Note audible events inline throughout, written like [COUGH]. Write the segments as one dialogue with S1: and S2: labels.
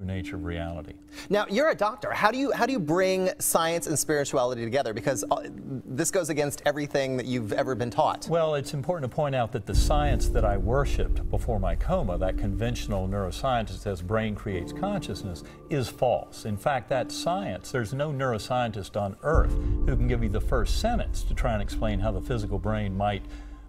S1: nature of reality.
S2: Now, you're a doctor. How do you how do you bring science and spirituality together? Because uh, this goes against everything that you've ever been taught.
S1: Well, it's important to point out that the science that I worshipped before my coma, that conventional neuroscientist says brain creates consciousness, is false. In fact, that science, there's no neuroscientist on earth who can give you the first sentence to try and explain how the physical brain might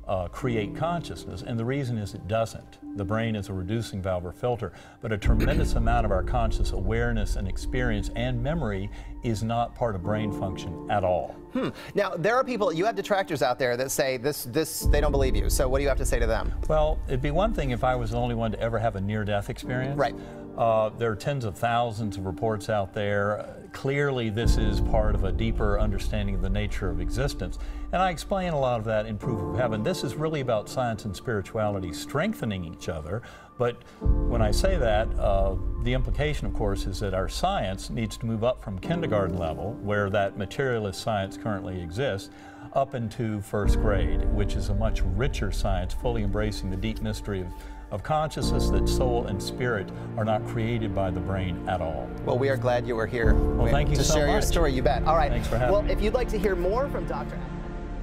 S1: uh, create consciousness, and the reason is it doesn't. The brain is a reducing valve or filter, but a tremendous amount of our conscious awareness and experience and memory is not part of brain function at all.
S2: Hmm. Now, there are people, you have detractors out there that say this, this, they don't believe you. So what do you have to say to them?
S1: Well, it'd be one thing if I was the only one to ever have a near-death experience.
S2: Right.
S1: Uh, there are tens of thousands of reports out there. Clearly, this is part of a deeper understanding of the nature of existence. And I explain a lot of that in Proof of Heaven. This is really about science and spirituality strengthening each other. But when I say that, uh, the implication, of course, is that our science needs to move up from kindergarten level, where that materialist science currently exists, up into first grade, which is a much richer science, fully embracing the deep mystery of of consciousness that soul and spirit are not created by the brain at all.
S2: Well, we are glad you were here.
S1: Well, thank you
S2: to
S1: so
S2: share
S1: much.
S2: your story. You bet. All right.
S1: Thanks for having
S2: well,
S1: me.
S2: if you'd like to hear more from Dr.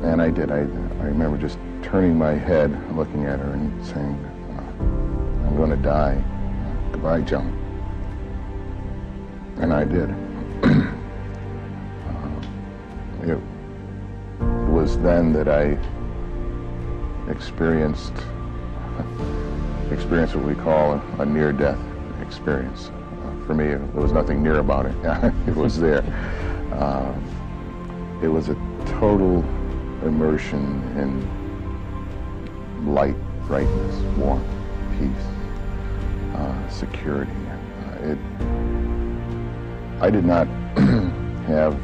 S3: And I did. I, I remember just turning my head, looking at her, and saying, uh, I'm going to die. Goodbye, Joan. And I did. [CLEARS THROAT] uh, it was then that I experienced [LAUGHS] experienced what we call a, near-death experience. Uh, for me, there was nothing near about it. [LAUGHS] it was there. Um, it was a total immersion in light, brightness, warmth, peace, uh, security. Uh, it, I did not [CLEARS THROAT] have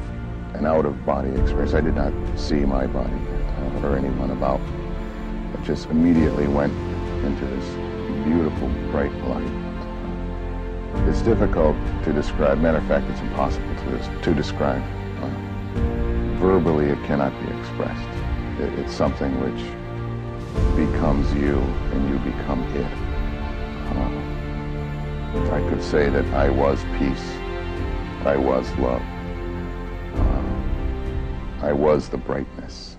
S3: an out-of-body experience. I did not see my body uh, or anyone about. I just immediately went into this beautiful, bright light. It's difficult to describe. Matter of fact, it's impossible to, to describe. Uh, verbally, it cannot be expressed. It, it's something which becomes you and you become it. Uh, I could say that I was peace. I was love. Uh, I was the brightness.